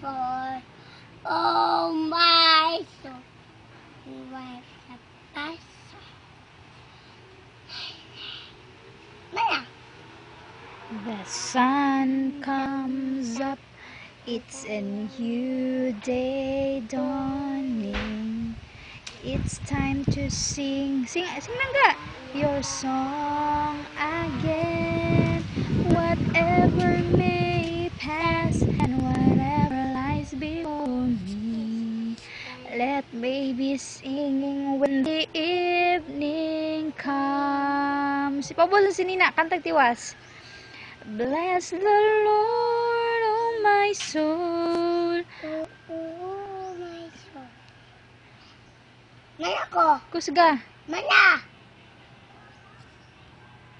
soul. Oh, my soul. Where's the pastor? Maya. The sun comes up, it's a new day dawning. It's time to sing. Sing, sing nga. Your song Let be singing when the evening comes. Si Pablo sa sinina, kantag tiwas. Bless the Lord, oh my soul. Oh, oh, my soul. Mana ko? Kusga. Mana?